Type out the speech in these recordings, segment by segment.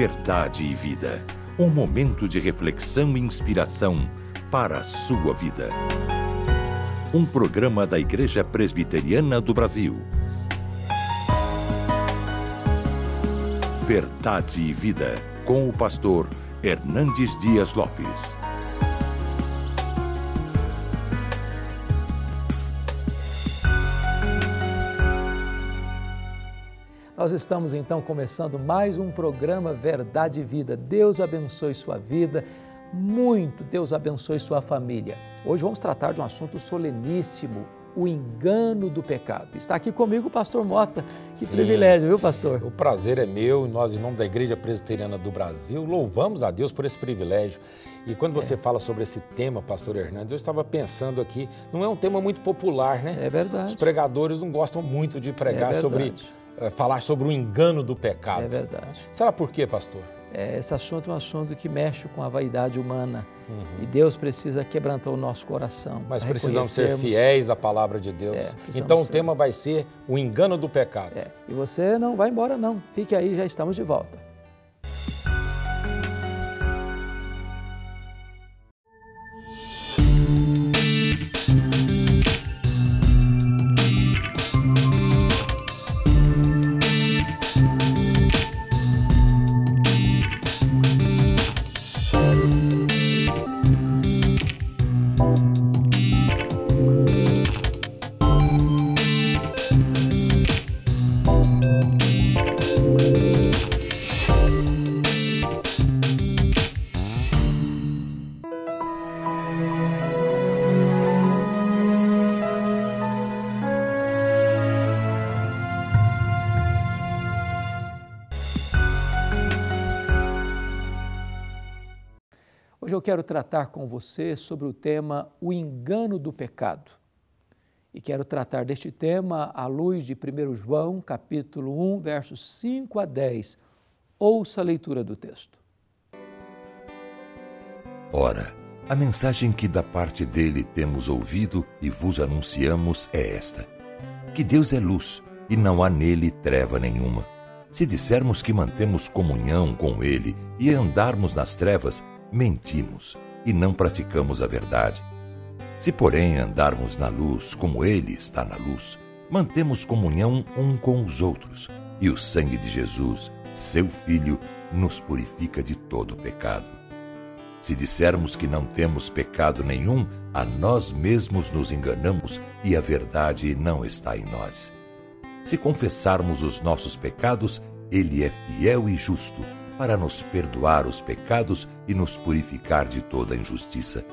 Verdade e Vida. Um momento de reflexão e inspiração para a sua vida. Um programa da Igreja Presbiteriana do Brasil. Verdade e Vida, com o pastor Hernandes Dias Lopes. Nós estamos então começando mais um programa Verdade e Vida. Deus abençoe sua vida, muito Deus abençoe sua família. Hoje vamos tratar de um assunto soleníssimo, o engano do pecado. Está aqui comigo o pastor Mota. Que Sim, privilégio, viu, pastor? O prazer é meu e nós, em nome da Igreja Presbiteriana do Brasil, louvamos a Deus por esse privilégio. E quando você é. fala sobre esse tema, pastor Hernandes, eu estava pensando aqui, não é um tema muito popular, né? É verdade. Os pregadores não gostam muito de pregar é sobre falar sobre o engano do pecado. É verdade. Será por quê, pastor? É, esse assunto é um assunto que mexe com a vaidade humana uhum. e Deus precisa quebrantar o nosso coração. Mas precisamos ser fiéis à palavra de Deus. É, então o ser. tema vai ser o engano do pecado. É. E você não vai embora não, fique aí, já estamos de volta. Quero tratar com você sobre o tema o engano do pecado. E quero tratar deste tema à luz de 1 João, capítulo 1, versos 5 a 10. Ouça a leitura do texto. Ora, a mensagem que da parte dele temos ouvido e vos anunciamos é esta: que Deus é luz e não há nele treva nenhuma. Se dissermos que mantemos comunhão com ele e andarmos nas trevas, mentimos e não praticamos a verdade. Se, porém, andarmos na luz como Ele está na luz, mantemos comunhão um com os outros, e o sangue de Jesus, seu Filho, nos purifica de todo pecado. Se dissermos que não temos pecado nenhum, a nós mesmos nos enganamos e a verdade não está em nós. Se confessarmos os nossos pecados, Ele é fiel e justo para nos perdoar os pecados e nos purificar de toda injustiça.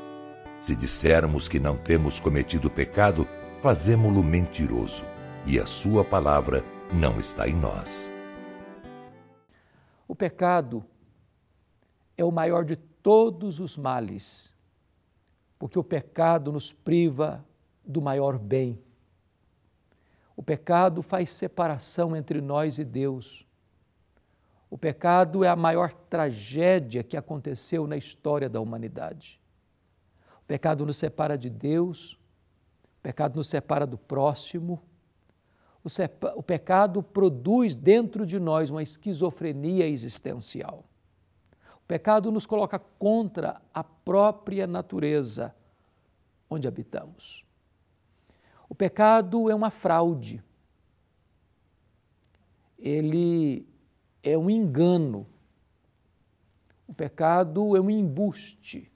Se dissermos que não temos cometido pecado, fazemo-lo mentiroso, e a sua palavra não está em nós. O pecado é o maior de todos os males, porque o pecado nos priva do maior bem. O pecado faz separação entre nós e Deus. O pecado é a maior tragédia que aconteceu na história da humanidade. O pecado nos separa de Deus, o pecado nos separa do próximo. O, o pecado produz dentro de nós uma esquizofrenia existencial. O pecado nos coloca contra a própria natureza onde habitamos. O pecado é uma fraude. Ele é um engano. O pecado é um embuste.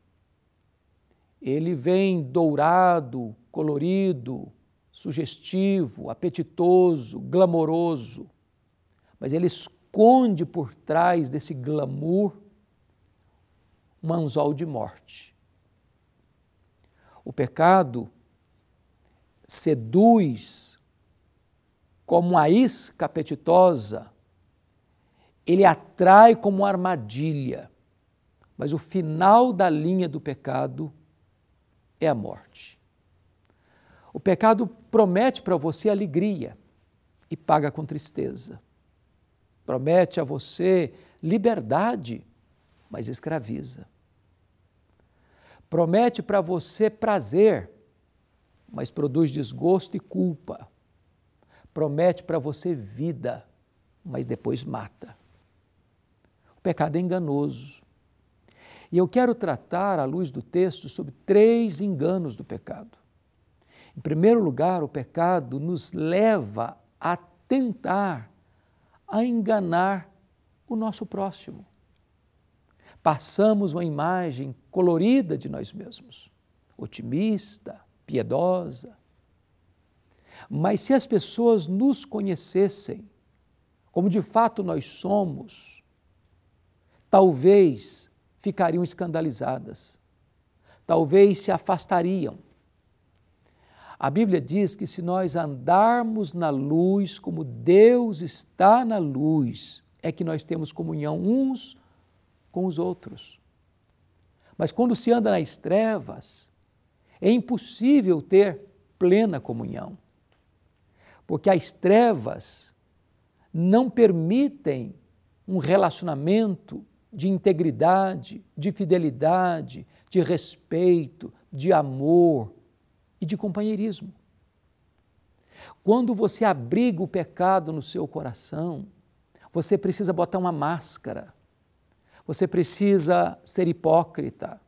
Ele vem dourado, colorido, sugestivo, apetitoso, glamouroso, mas ele esconde por trás desse glamour um anzol de morte. O pecado seduz como a isca apetitosa ele atrai como armadilha, mas o final da linha do pecado é a morte. O pecado promete para você alegria e paga com tristeza. Promete a você liberdade, mas escraviza. Promete para você prazer, mas produz desgosto e culpa. Promete para você vida, mas depois mata. O pecado é enganoso. E eu quero tratar, à luz do texto, sobre três enganos do pecado. Em primeiro lugar, o pecado nos leva a tentar, a enganar o nosso próximo. Passamos uma imagem colorida de nós mesmos, otimista, piedosa. Mas se as pessoas nos conhecessem como de fato nós somos, talvez ficariam escandalizadas, talvez se afastariam. A Bíblia diz que se nós andarmos na luz como Deus está na luz, é que nós temos comunhão uns com os outros. Mas quando se anda nas trevas, é impossível ter plena comunhão, porque as trevas não permitem um relacionamento de integridade, de fidelidade, de respeito, de amor e de companheirismo. Quando você abriga o pecado no seu coração, você precisa botar uma máscara, você precisa ser hipócrita,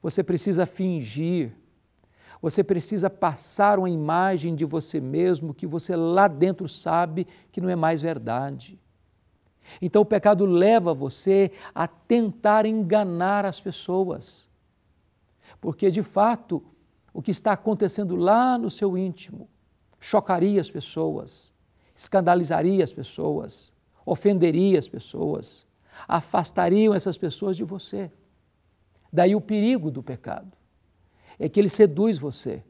você precisa fingir, você precisa passar uma imagem de você mesmo que você lá dentro sabe que não é mais verdade. Então o pecado leva você a tentar enganar as pessoas. Porque de fato, o que está acontecendo lá no seu íntimo chocaria as pessoas, escandalizaria as pessoas, ofenderia as pessoas, afastariam essas pessoas de você. Daí o perigo do pecado é que ele seduz você,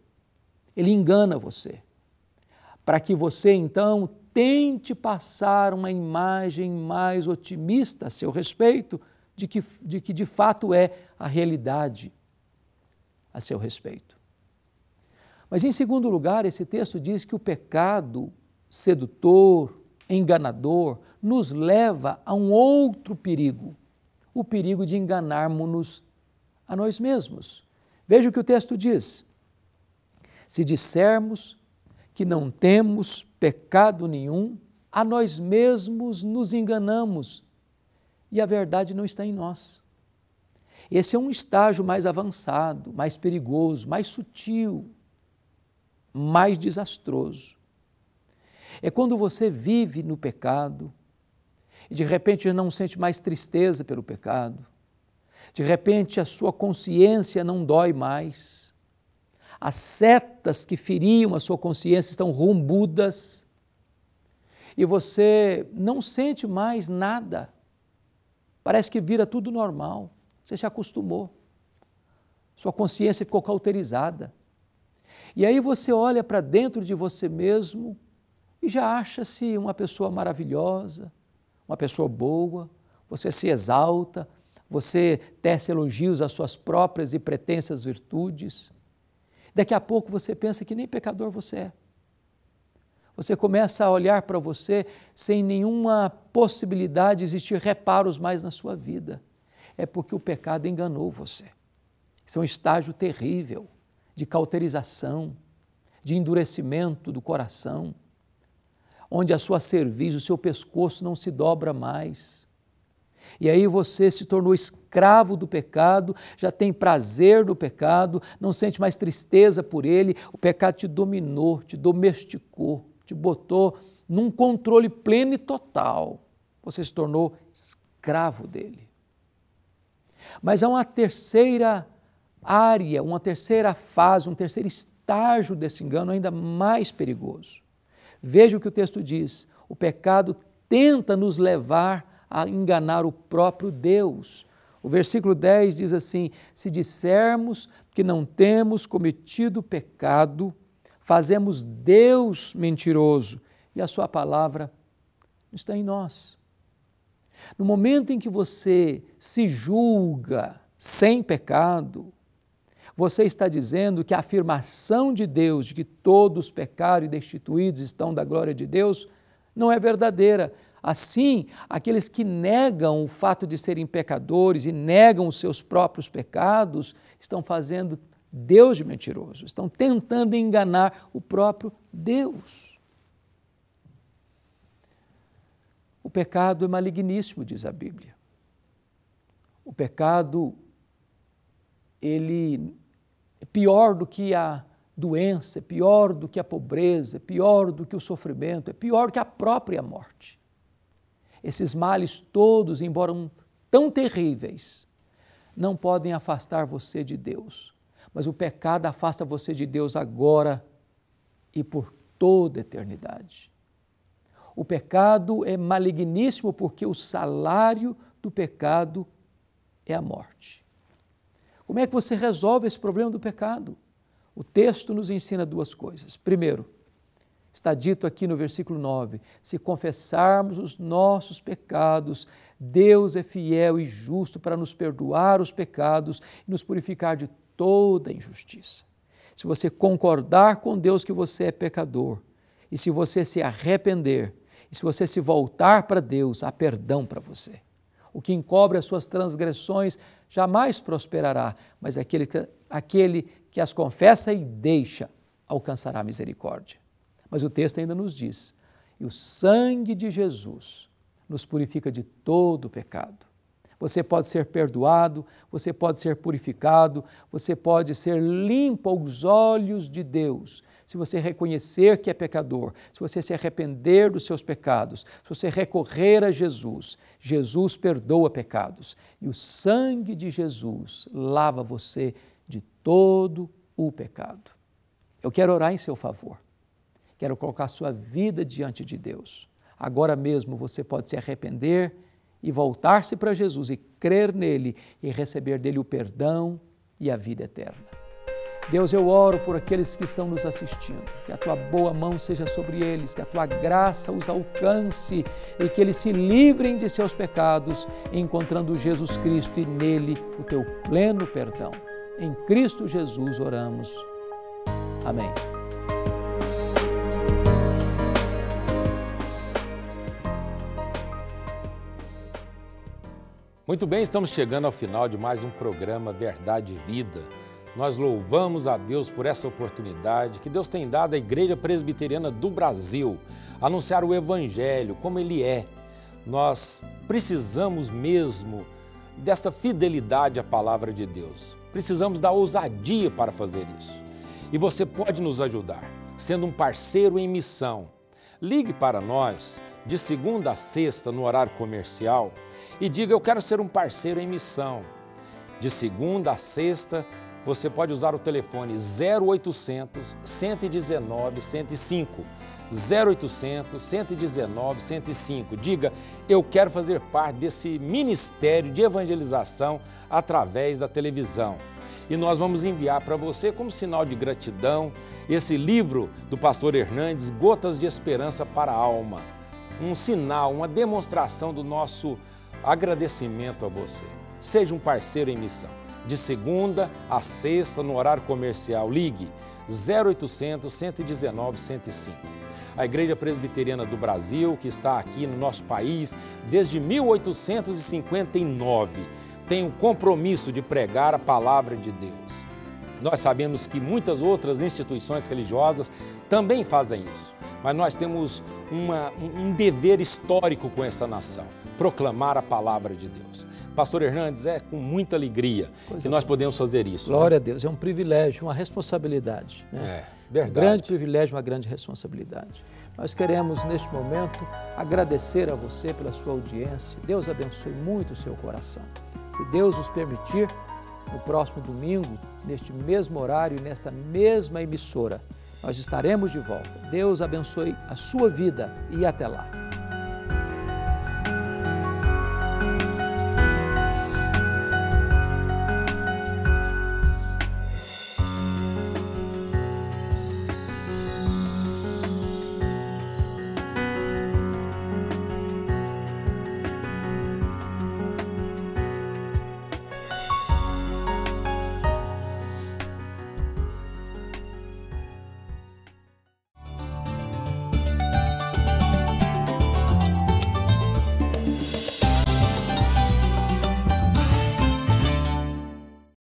ele engana você, para que você então tente passar uma imagem mais otimista a seu respeito de que de, que de fato é a realidade a seu respeito. Mas, em segundo lugar, esse texto diz que o pecado sedutor, enganador, nos leva a um outro perigo, o perigo de enganarmos-nos a nós mesmos. Veja o que o texto diz. Se dissermos que não temos pecado nenhum, a nós mesmos nos enganamos e a verdade não está em nós. Esse é um estágio mais avançado, mais perigoso, mais sutil, mais desastroso. É quando você vive no pecado e de repente não sente mais tristeza pelo pecado, de repente a sua consciência não dói mais. As setas que feriam a sua consciência estão rombudas. E você não sente mais nada. Parece que vira tudo normal. Você se acostumou. Sua consciência ficou cauterizada. E aí você olha para dentro de você mesmo e já acha-se uma pessoa maravilhosa, uma pessoa boa, você se exalta, você tece elogios às suas próprias e pretensas virtudes. Daqui a pouco você pensa que nem pecador você é. Você começa a olhar para você sem nenhuma possibilidade de existir reparos mais na sua vida. É porque o pecado enganou você. Isso é um estágio terrível de cauterização, de endurecimento do coração, onde a sua cerviz, o seu pescoço não se dobra mais e aí você se tornou escravo do pecado, já tem prazer no pecado, não sente mais tristeza por ele, o pecado te dominou, te domesticou, te botou num controle pleno e total. Você se tornou escravo dele. Mas há uma terceira área, uma terceira fase, um terceiro estágio desse engano ainda mais perigoso. Veja o que o texto diz: o pecado tenta nos levar a enganar o próprio Deus. O versículo 10 diz assim: Se dissermos que não temos cometido pecado, fazemos Deus mentiroso e a Sua palavra está em nós. No momento em que você se julga sem pecado, você está dizendo que a afirmação de Deus de que todos pecaram e destituídos estão da glória de Deus não é verdadeira, Assim, aqueles que negam o fato de serem pecadores e negam os seus próprios pecados estão fazendo Deus de mentiroso, estão tentando enganar o próprio Deus. O pecado é maligníssimo, diz a Bíblia. O pecado, ele é pior do que a doença, é pior do que a pobreza, é pior do que o sofrimento, é pior do que a própria morte. Esses males todos, embora tão terríveis, não podem afastar você de Deus. Mas o pecado afasta você de Deus agora e por toda a eternidade. O pecado é maligníssimo porque o salário do pecado é a morte. Como é que você resolve esse problema do pecado? O texto nos ensina duas coisas. Primeiro, está dito aqui no versículo 9: se confessarmos os nossos pecados, Deus é fiel e justo para nos perdoar os pecados e nos purificar de toda injustiça. Se você concordar com Deus que você é pecador, e se você se arrepender, e se você se voltar para Deus, há perdão para você. O que encobre as suas transgressões jamais prosperará, mas aquele que, aquele que as confessa e deixa alcançará misericórdia. Mas o texto ainda nos diz: e o sangue de Jesus nos purifica de todo o pecado. Você pode ser perdoado, você pode ser purificado, você pode ser limpo aos olhos de Deus se você reconhecer que é pecador, se você se arrepender dos seus pecados, se você recorrer a Jesus, Jesus perdoa pecados e o sangue de Jesus lava você de todo o pecado. Eu quero orar em seu favor. Quero colocar sua vida diante de Deus. Agora mesmo você pode se arrepender e voltar-se para Jesus e crer nele e receber dele o perdão e a vida eterna. Deus, eu oro por aqueles que estão nos assistindo, que a tua boa mão seja sobre eles, que a tua graça os alcance e que eles se livrem de seus pecados, encontrando Jesus Cristo e nele o teu pleno perdão. Em Cristo Jesus oramos. Amém. Muito bem, estamos chegando ao final de mais um programa Verdade e Vida. Nós louvamos a Deus por essa oportunidade que Deus tem dado à Igreja Presbiteriana do Brasil, anunciar o Evangelho como ele é. Nós precisamos mesmo desta fidelidade à palavra de Deus. Precisamos da ousadia para fazer isso. E você pode nos ajudar, sendo um parceiro em missão. Ligue para nós de segunda a sexta no horário comercial e diga: Eu quero ser um parceiro em missão. De segunda a sexta, você pode usar o telefone 0800 119 105. 0800 119 105. Diga, eu quero fazer parte desse ministério de evangelização através da televisão. E nós vamos enviar para você, como sinal de gratidão, esse livro do pastor Hernandes, Gotas de Esperança para a Alma. Um sinal, uma demonstração do nosso agradecimento a você. Seja um parceiro em missão de segunda a sexta no horário comercial. Ligue 0800 119 105. A Igreja Presbiteriana do Brasil, que está aqui no nosso país desde 1859, tem o um compromisso de pregar a palavra de Deus. Nós sabemos que muitas outras instituições religiosas também fazem isso, mas nós temos uma, um dever histórico com essa nação proclamar a palavra de Deus. Pastor Hernandes, é com muita alegria pois que é. nós podemos fazer isso. Né? Glória né? a Deus, é um privilégio, uma responsabilidade. Né? É, verdade. Um grande privilégio, uma grande responsabilidade. Nós queremos, neste momento, agradecer a você pela sua audiência. Deus abençoe muito o seu coração. Se Deus nos permitir, no próximo domingo, neste mesmo horário e nesta mesma emissora, nós estaremos de volta. Deus abençoe a sua vida e até lá.